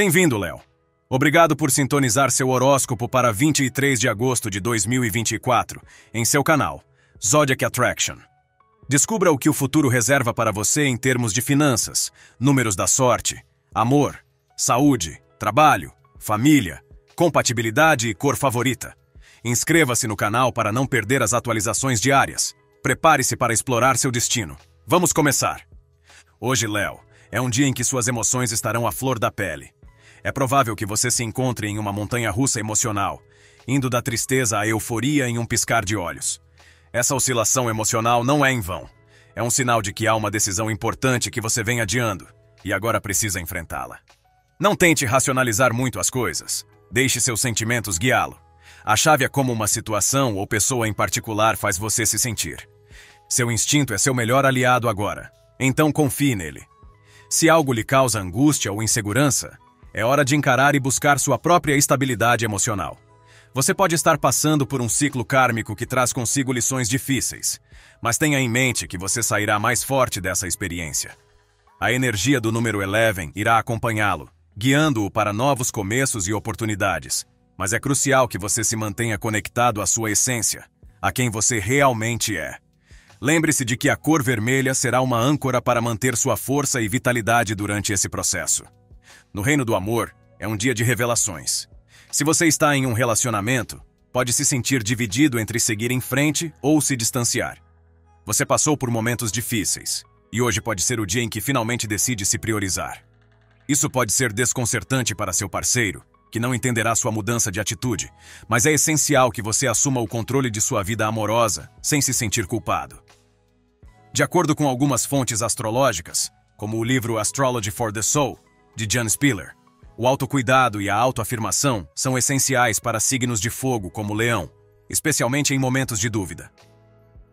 Bem-vindo, Léo. Obrigado por sintonizar seu horóscopo para 23 de agosto de 2024 em seu canal Zodiac Attraction. Descubra o que o futuro reserva para você em termos de finanças, números da sorte, amor, saúde, trabalho, família, compatibilidade e cor favorita. Inscreva-se no canal para não perder as atualizações diárias. Prepare-se para explorar seu destino. Vamos começar! Hoje, Léo, é um dia em que suas emoções estarão à flor da pele. É provável que você se encontre em uma montanha russa emocional, indo da tristeza à euforia em um piscar de olhos. Essa oscilação emocional não é em vão. É um sinal de que há uma decisão importante que você vem adiando e agora precisa enfrentá-la. Não tente racionalizar muito as coisas. Deixe seus sentimentos guiá-lo. A chave é como uma situação ou pessoa em particular faz você se sentir. Seu instinto é seu melhor aliado agora, então confie nele. Se algo lhe causa angústia ou insegurança, é hora de encarar e buscar sua própria estabilidade emocional. Você pode estar passando por um ciclo kármico que traz consigo lições difíceis, mas tenha em mente que você sairá mais forte dessa experiência. A energia do número 11 irá acompanhá-lo, guiando-o para novos começos e oportunidades, mas é crucial que você se mantenha conectado à sua essência, a quem você realmente é. Lembre-se de que a cor vermelha será uma âncora para manter sua força e vitalidade durante esse processo. No reino do amor, é um dia de revelações. Se você está em um relacionamento, pode se sentir dividido entre seguir em frente ou se distanciar. Você passou por momentos difíceis, e hoje pode ser o dia em que finalmente decide se priorizar. Isso pode ser desconcertante para seu parceiro, que não entenderá sua mudança de atitude, mas é essencial que você assuma o controle de sua vida amorosa sem se sentir culpado. De acordo com algumas fontes astrológicas, como o livro Astrology for the Soul, de Jan Spiller. O autocuidado e a autoafirmação são essenciais para signos de fogo como leão, especialmente em momentos de dúvida.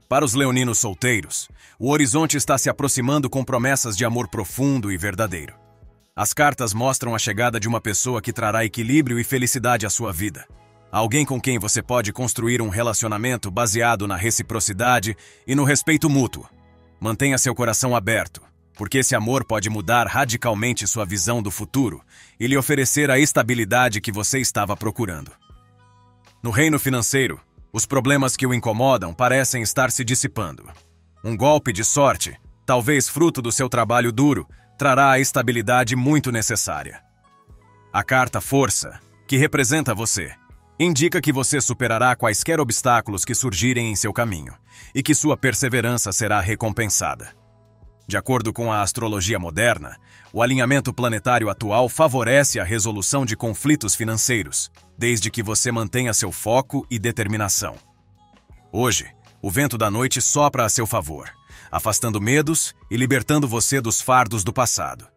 Para os leoninos solteiros, o horizonte está se aproximando com promessas de amor profundo e verdadeiro. As cartas mostram a chegada de uma pessoa que trará equilíbrio e felicidade à sua vida. Alguém com quem você pode construir um relacionamento baseado na reciprocidade e no respeito mútuo. Mantenha seu coração aberto porque esse amor pode mudar radicalmente sua visão do futuro e lhe oferecer a estabilidade que você estava procurando. No reino financeiro, os problemas que o incomodam parecem estar se dissipando. Um golpe de sorte, talvez fruto do seu trabalho duro, trará a estabilidade muito necessária. A carta Força, que representa você, indica que você superará quaisquer obstáculos que surgirem em seu caminho e que sua perseverança será recompensada. De acordo com a astrologia moderna, o alinhamento planetário atual favorece a resolução de conflitos financeiros, desde que você mantenha seu foco e determinação. Hoje, o vento da noite sopra a seu favor, afastando medos e libertando você dos fardos do passado.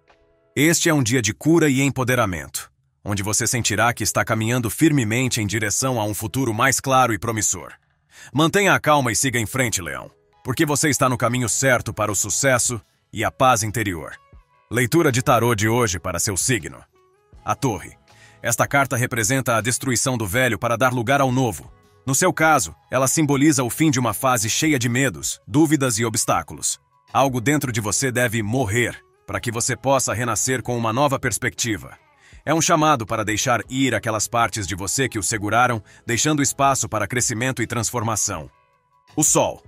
Este é um dia de cura e empoderamento, onde você sentirá que está caminhando firmemente em direção a um futuro mais claro e promissor. Mantenha a calma e siga em frente, Leão porque você está no caminho certo para o sucesso e a paz interior. Leitura de tarô de hoje para seu signo. A Torre. Esta carta representa a destruição do velho para dar lugar ao novo. No seu caso, ela simboliza o fim de uma fase cheia de medos, dúvidas e obstáculos. Algo dentro de você deve morrer para que você possa renascer com uma nova perspectiva. É um chamado para deixar ir aquelas partes de você que o seguraram, deixando espaço para crescimento e transformação. O Sol.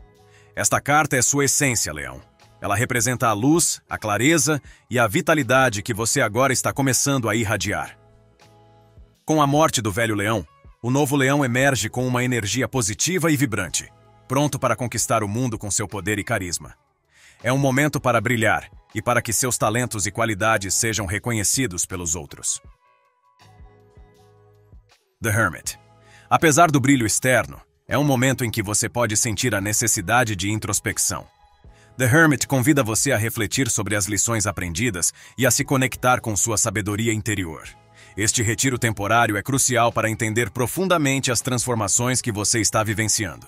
Esta carta é sua essência, Leão. Ela representa a luz, a clareza e a vitalidade que você agora está começando a irradiar. Com a morte do velho leão, o novo leão emerge com uma energia positiva e vibrante, pronto para conquistar o mundo com seu poder e carisma. É um momento para brilhar e para que seus talentos e qualidades sejam reconhecidos pelos outros. The Hermit. Apesar do brilho externo, é um momento em que você pode sentir a necessidade de introspecção. The Hermit convida você a refletir sobre as lições aprendidas e a se conectar com sua sabedoria interior. Este retiro temporário é crucial para entender profundamente as transformações que você está vivenciando.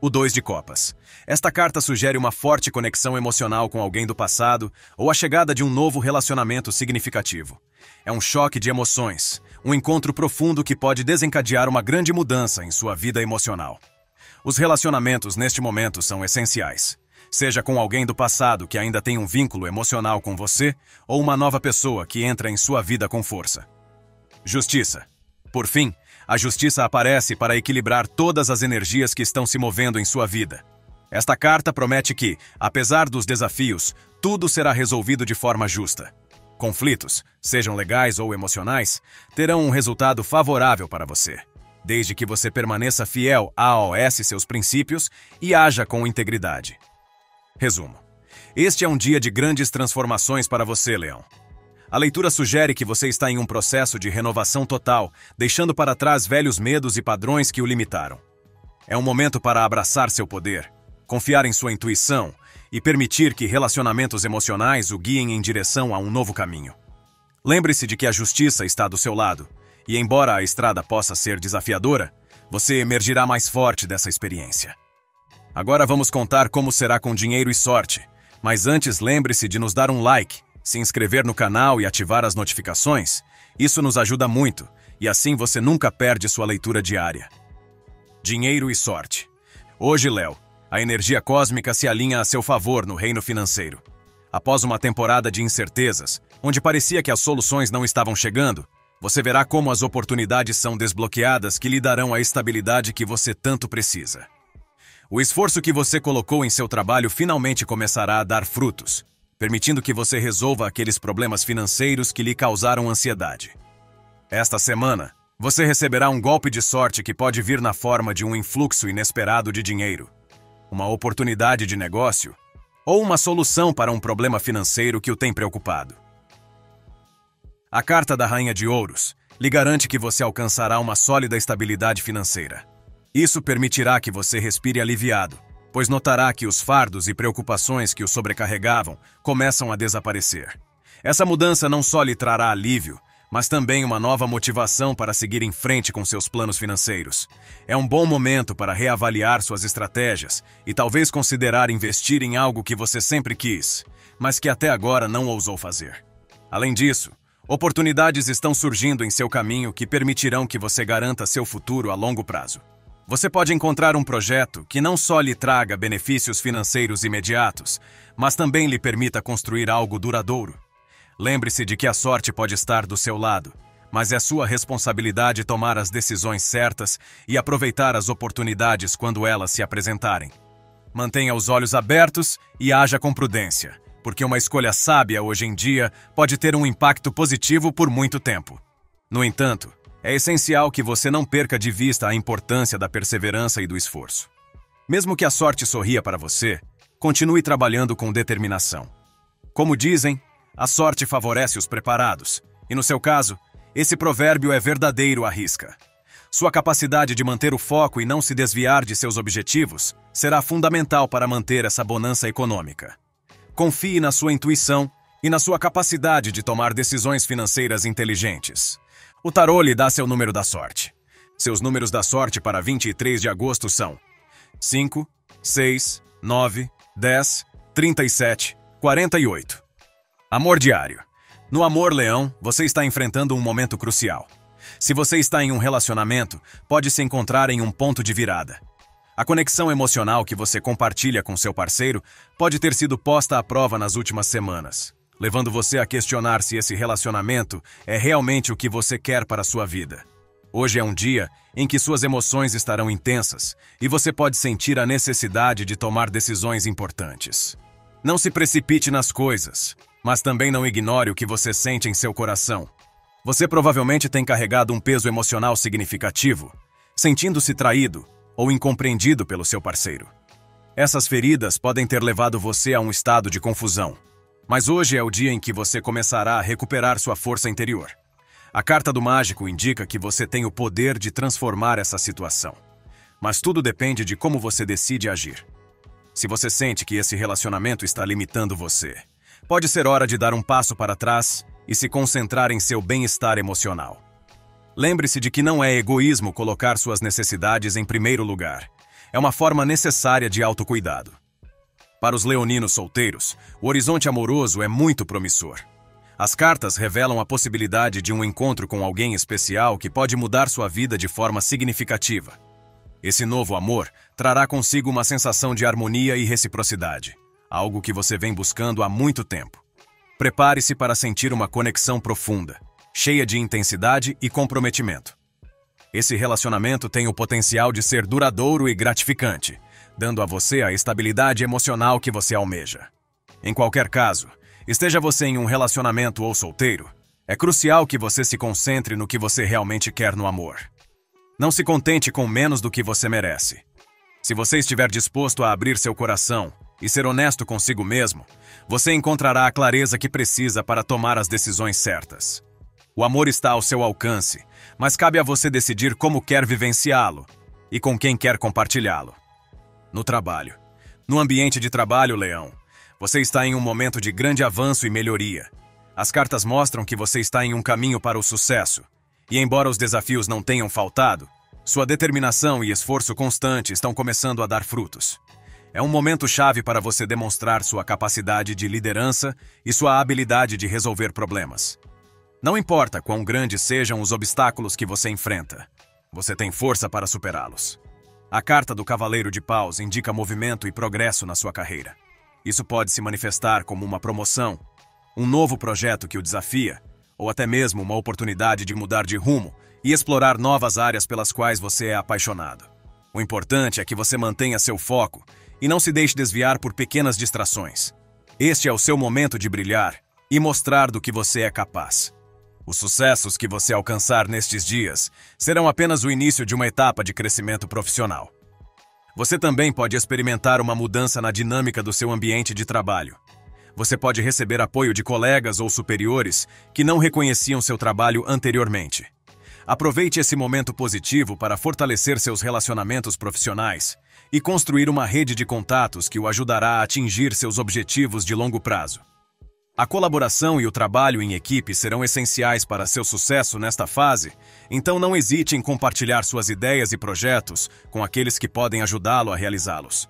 O Dois de Copas. Esta carta sugere uma forte conexão emocional com alguém do passado ou a chegada de um novo relacionamento significativo. É um choque de emoções, um encontro profundo que pode desencadear uma grande mudança em sua vida emocional. Os relacionamentos neste momento são essenciais. seja com alguém do passado que ainda tem um vínculo emocional com você ou uma nova pessoa que entra em sua vida com força. Justiça. Por fim, a justiça aparece para equilibrar todas as energias que estão se movendo em sua vida. Esta carta promete que, apesar dos desafios, tudo será resolvido de forma justa. Conflitos, sejam legais ou emocionais, terão um resultado favorável para você, desde que você permaneça fiel a AOS seus princípios e haja com integridade. Resumo. Este é um dia de grandes transformações para você, Leão. A leitura sugere que você está em um processo de renovação total, deixando para trás velhos medos e padrões que o limitaram. É um momento para abraçar seu poder, confiar em sua intuição e permitir que relacionamentos emocionais o guiem em direção a um novo caminho. Lembre-se de que a justiça está do seu lado, e embora a estrada possa ser desafiadora, você emergirá mais forte dessa experiência. Agora vamos contar como será com dinheiro e sorte, mas antes lembre-se de nos dar um like se inscrever no canal e ativar as notificações, isso nos ajuda muito e assim você nunca perde sua leitura diária. Dinheiro e sorte. Hoje, Léo, a energia cósmica se alinha a seu favor no reino financeiro. Após uma temporada de incertezas, onde parecia que as soluções não estavam chegando, você verá como as oportunidades são desbloqueadas que lhe darão a estabilidade que você tanto precisa. O esforço que você colocou em seu trabalho finalmente começará a dar frutos, permitindo que você resolva aqueles problemas financeiros que lhe causaram ansiedade. Esta semana, você receberá um golpe de sorte que pode vir na forma de um influxo inesperado de dinheiro, uma oportunidade de negócio ou uma solução para um problema financeiro que o tem preocupado. A carta da Rainha de Ouros lhe garante que você alcançará uma sólida estabilidade financeira. Isso permitirá que você respire aliviado pois notará que os fardos e preocupações que o sobrecarregavam começam a desaparecer. Essa mudança não só lhe trará alívio, mas também uma nova motivação para seguir em frente com seus planos financeiros. É um bom momento para reavaliar suas estratégias e talvez considerar investir em algo que você sempre quis, mas que até agora não ousou fazer. Além disso, oportunidades estão surgindo em seu caminho que permitirão que você garanta seu futuro a longo prazo. Você pode encontrar um projeto que não só lhe traga benefícios financeiros imediatos, mas também lhe permita construir algo duradouro. Lembre-se de que a sorte pode estar do seu lado, mas é sua responsabilidade tomar as decisões certas e aproveitar as oportunidades quando elas se apresentarem. Mantenha os olhos abertos e haja com prudência, porque uma escolha sábia hoje em dia pode ter um impacto positivo por muito tempo. No entanto, é essencial que você não perca de vista a importância da perseverança e do esforço. Mesmo que a sorte sorria para você, continue trabalhando com determinação. Como dizem, a sorte favorece os preparados, e no seu caso, esse provérbio é verdadeiro à risca. Sua capacidade de manter o foco e não se desviar de seus objetivos será fundamental para manter essa bonança econômica. Confie na sua intuição e na sua capacidade de tomar decisões financeiras inteligentes. O tarô lhe dá seu número da sorte. Seus números da sorte para 23 de agosto são 5, 6, 9, 10, 37, 48. Amor diário. No amor leão, você está enfrentando um momento crucial. Se você está em um relacionamento, pode se encontrar em um ponto de virada. A conexão emocional que você compartilha com seu parceiro pode ter sido posta à prova nas últimas semanas levando você a questionar se esse relacionamento é realmente o que você quer para a sua vida. Hoje é um dia em que suas emoções estarão intensas e você pode sentir a necessidade de tomar decisões importantes. Não se precipite nas coisas, mas também não ignore o que você sente em seu coração. Você provavelmente tem carregado um peso emocional significativo, sentindo-se traído ou incompreendido pelo seu parceiro. Essas feridas podem ter levado você a um estado de confusão mas hoje é o dia em que você começará a recuperar sua força interior. A carta do mágico indica que você tem o poder de transformar essa situação. Mas tudo depende de como você decide agir. Se você sente que esse relacionamento está limitando você, pode ser hora de dar um passo para trás e se concentrar em seu bem-estar emocional. Lembre-se de que não é egoísmo colocar suas necessidades em primeiro lugar. É uma forma necessária de autocuidado. Para os leoninos solteiros, o horizonte amoroso é muito promissor. As cartas revelam a possibilidade de um encontro com alguém especial que pode mudar sua vida de forma significativa. Esse novo amor trará consigo uma sensação de harmonia e reciprocidade. Algo que você vem buscando há muito tempo. Prepare-se para sentir uma conexão profunda, cheia de intensidade e comprometimento. Esse relacionamento tem o potencial de ser duradouro e gratificante, dando a você a estabilidade emocional que você almeja. Em qualquer caso, esteja você em um relacionamento ou solteiro, é crucial que você se concentre no que você realmente quer no amor. Não se contente com menos do que você merece. Se você estiver disposto a abrir seu coração e ser honesto consigo mesmo, você encontrará a clareza que precisa para tomar as decisões certas. O amor está ao seu alcance, mas cabe a você decidir como quer vivenciá-lo e com quem quer compartilhá-lo. No trabalho. No ambiente de trabalho, Leão, você está em um momento de grande avanço e melhoria. As cartas mostram que você está em um caminho para o sucesso. E embora os desafios não tenham faltado, sua determinação e esforço constante estão começando a dar frutos. É um momento chave para você demonstrar sua capacidade de liderança e sua habilidade de resolver problemas. Não importa quão grandes sejam os obstáculos que você enfrenta, você tem força para superá-los. A carta do Cavaleiro de Paus indica movimento e progresso na sua carreira. Isso pode se manifestar como uma promoção, um novo projeto que o desafia, ou até mesmo uma oportunidade de mudar de rumo e explorar novas áreas pelas quais você é apaixonado. O importante é que você mantenha seu foco e não se deixe desviar por pequenas distrações. Este é o seu momento de brilhar e mostrar do que você é capaz. Os sucessos que você alcançar nestes dias serão apenas o início de uma etapa de crescimento profissional. Você também pode experimentar uma mudança na dinâmica do seu ambiente de trabalho. Você pode receber apoio de colegas ou superiores que não reconheciam seu trabalho anteriormente. Aproveite esse momento positivo para fortalecer seus relacionamentos profissionais e construir uma rede de contatos que o ajudará a atingir seus objetivos de longo prazo. A colaboração e o trabalho em equipe serão essenciais para seu sucesso nesta fase, então não hesite em compartilhar suas ideias e projetos com aqueles que podem ajudá-lo a realizá-los.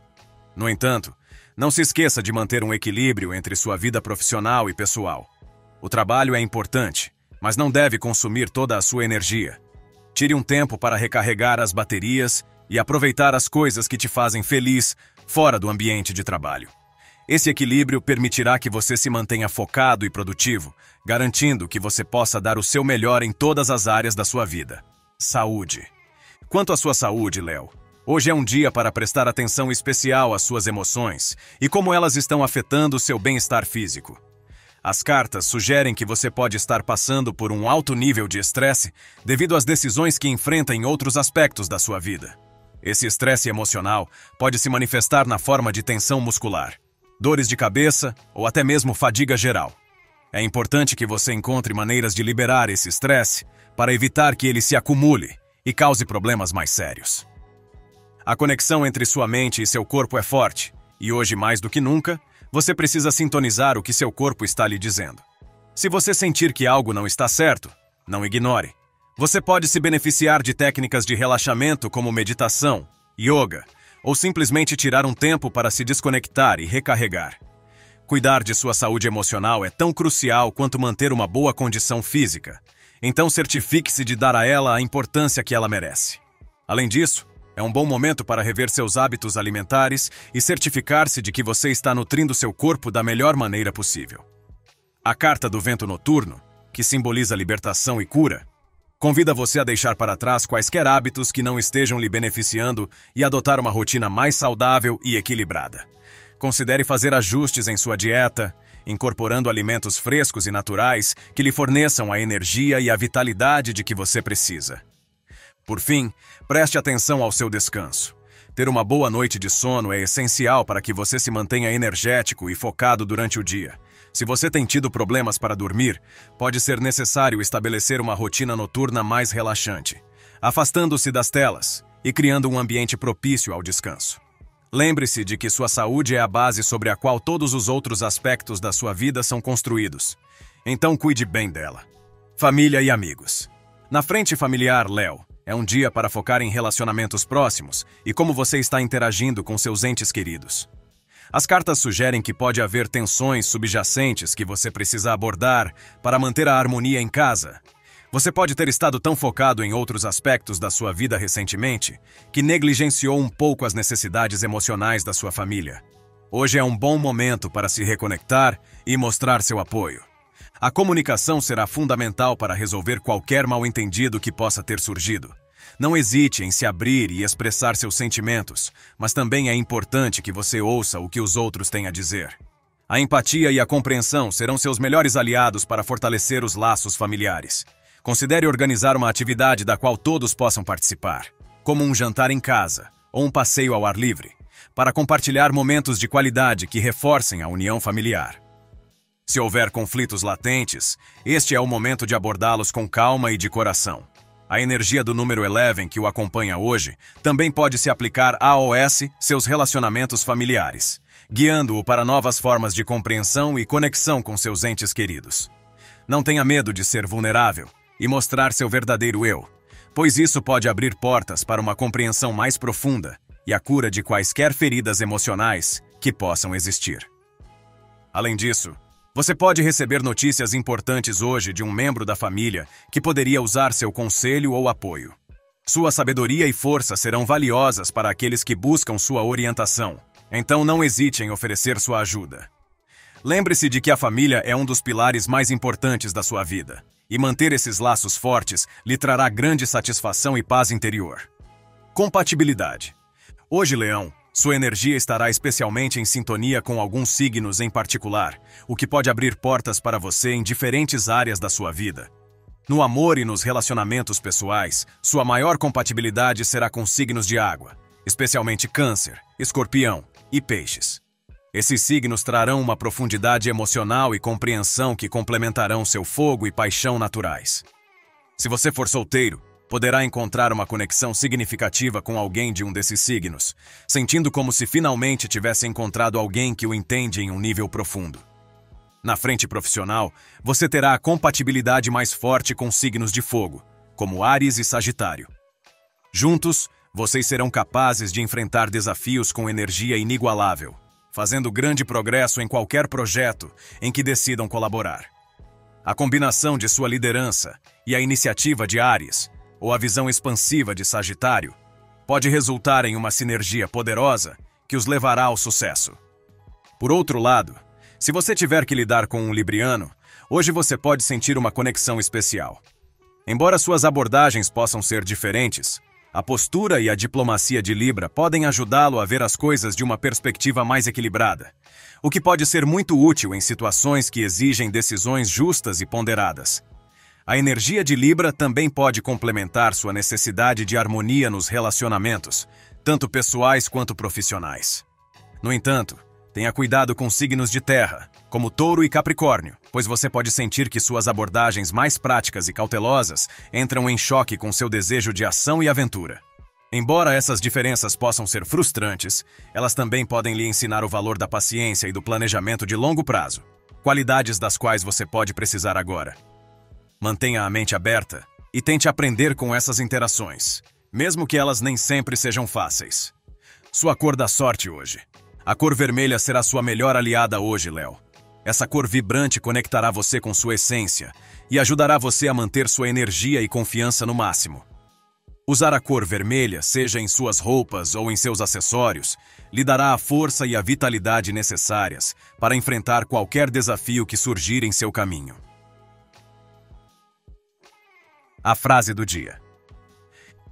No entanto, não se esqueça de manter um equilíbrio entre sua vida profissional e pessoal. O trabalho é importante, mas não deve consumir toda a sua energia. Tire um tempo para recarregar as baterias e aproveitar as coisas que te fazem feliz fora do ambiente de trabalho. Esse equilíbrio permitirá que você se mantenha focado e produtivo, garantindo que você possa dar o seu melhor em todas as áreas da sua vida. Saúde. Quanto à sua saúde, Léo, hoje é um dia para prestar atenção especial às suas emoções e como elas estão afetando o seu bem-estar físico. As cartas sugerem que você pode estar passando por um alto nível de estresse devido às decisões que enfrenta em outros aspectos da sua vida. Esse estresse emocional pode se manifestar na forma de tensão muscular, dores de cabeça ou até mesmo fadiga geral. É importante que você encontre maneiras de liberar esse estresse para evitar que ele se acumule e cause problemas mais sérios. A conexão entre sua mente e seu corpo é forte, e hoje mais do que nunca, você precisa sintonizar o que seu corpo está lhe dizendo. Se você sentir que algo não está certo, não ignore. Você pode se beneficiar de técnicas de relaxamento como meditação, yoga, ou simplesmente tirar um tempo para se desconectar e recarregar. Cuidar de sua saúde emocional é tão crucial quanto manter uma boa condição física, então certifique-se de dar a ela a importância que ela merece. Além disso, é um bom momento para rever seus hábitos alimentares e certificar-se de que você está nutrindo seu corpo da melhor maneira possível. A Carta do Vento Noturno, que simboliza libertação e cura, convida você a deixar para trás quaisquer hábitos que não estejam lhe beneficiando e adotar uma rotina mais saudável e equilibrada. Considere fazer ajustes em sua dieta, incorporando alimentos frescos e naturais que lhe forneçam a energia e a vitalidade de que você precisa. Por fim, preste atenção ao seu descanso. Ter uma boa noite de sono é essencial para que você se mantenha energético e focado durante o dia. Se você tem tido problemas para dormir, pode ser necessário estabelecer uma rotina noturna mais relaxante, afastando-se das telas e criando um ambiente propício ao descanso. Lembre-se de que sua saúde é a base sobre a qual todos os outros aspectos da sua vida são construídos. Então cuide bem dela. Família e amigos. Na frente familiar, Léo, é um dia para focar em relacionamentos próximos e como você está interagindo com seus entes queridos. As cartas sugerem que pode haver tensões subjacentes que você precisa abordar para manter a harmonia em casa. Você pode ter estado tão focado em outros aspectos da sua vida recentemente que negligenciou um pouco as necessidades emocionais da sua família. Hoje é um bom momento para se reconectar e mostrar seu apoio. A comunicação será fundamental para resolver qualquer mal-entendido que possa ter surgido. Não hesite em se abrir e expressar seus sentimentos, mas também é importante que você ouça o que os outros têm a dizer. A empatia e a compreensão serão seus melhores aliados para fortalecer os laços familiares. Considere organizar uma atividade da qual todos possam participar, como um jantar em casa ou um passeio ao ar livre, para compartilhar momentos de qualidade que reforcem a união familiar. Se houver conflitos latentes, este é o momento de abordá-los com calma e de coração. A energia do número 11 que o acompanha hoje também pode se aplicar a OS, seus relacionamentos familiares, guiando-o para novas formas de compreensão e conexão com seus entes queridos. Não tenha medo de ser vulnerável e mostrar seu verdadeiro eu, pois isso pode abrir portas para uma compreensão mais profunda e a cura de quaisquer feridas emocionais que possam existir. Além disso, você pode receber notícias importantes hoje de um membro da família que poderia usar seu conselho ou apoio. Sua sabedoria e força serão valiosas para aqueles que buscam sua orientação, então não hesite em oferecer sua ajuda. Lembre-se de que a família é um dos pilares mais importantes da sua vida, e manter esses laços fortes lhe trará grande satisfação e paz interior. Compatibilidade. Hoje, Leão, sua energia estará especialmente em sintonia com alguns signos em particular, o que pode abrir portas para você em diferentes áreas da sua vida. No amor e nos relacionamentos pessoais, sua maior compatibilidade será com signos de água, especialmente Câncer, Escorpião e Peixes. Esses signos trarão uma profundidade emocional e compreensão que complementarão seu fogo e paixão naturais. Se você for solteiro, poderá encontrar uma conexão significativa com alguém de um desses signos, sentindo como se finalmente tivesse encontrado alguém que o entende em um nível profundo. Na frente profissional, você terá a compatibilidade mais forte com signos de fogo, como Ares e Sagitário. Juntos, vocês serão capazes de enfrentar desafios com energia inigualável, fazendo grande progresso em qualquer projeto em que decidam colaborar. A combinação de sua liderança e a iniciativa de Ares ou a visão expansiva de Sagitário, pode resultar em uma sinergia poderosa que os levará ao sucesso. Por outro lado, se você tiver que lidar com um Libriano, hoje você pode sentir uma conexão especial. Embora suas abordagens possam ser diferentes, a postura e a diplomacia de Libra podem ajudá-lo a ver as coisas de uma perspectiva mais equilibrada, o que pode ser muito útil em situações que exigem decisões justas e ponderadas. A energia de Libra também pode complementar sua necessidade de harmonia nos relacionamentos, tanto pessoais quanto profissionais. No entanto, tenha cuidado com signos de terra, como Touro e Capricórnio, pois você pode sentir que suas abordagens mais práticas e cautelosas entram em choque com seu desejo de ação e aventura. Embora essas diferenças possam ser frustrantes, elas também podem lhe ensinar o valor da paciência e do planejamento de longo prazo, qualidades das quais você pode precisar agora. Mantenha a mente aberta e tente aprender com essas interações, mesmo que elas nem sempre sejam fáceis. Sua cor da sorte hoje. A cor vermelha será sua melhor aliada hoje, Léo. Essa cor vibrante conectará você com sua essência e ajudará você a manter sua energia e confiança no máximo. Usar a cor vermelha, seja em suas roupas ou em seus acessórios, lhe dará a força e a vitalidade necessárias para enfrentar qualquer desafio que surgir em seu caminho. A frase do dia.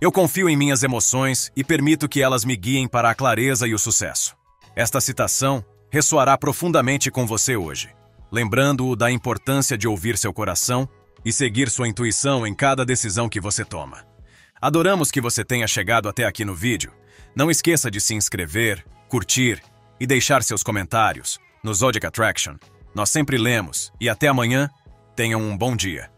Eu confio em minhas emoções e permito que elas me guiem para a clareza e o sucesso. Esta citação ressoará profundamente com você hoje, lembrando-o da importância de ouvir seu coração e seguir sua intuição em cada decisão que você toma. Adoramos que você tenha chegado até aqui no vídeo. Não esqueça de se inscrever, curtir e deixar seus comentários no Zodiac Attraction. Nós sempre lemos e até amanhã. Tenham um bom dia.